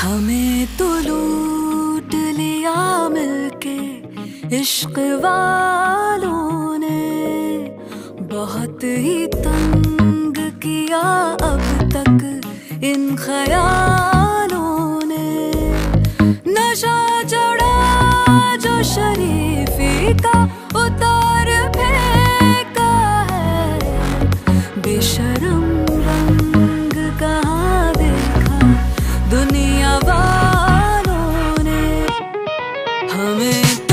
हमें तो लूट लिया मिलके इश्क वालों ने। बहुत ही तंग किया अब तक इन ख्यालों ने। नशा चढ़ा जो शरीफी का, उतार फेंका है। बेशरम from it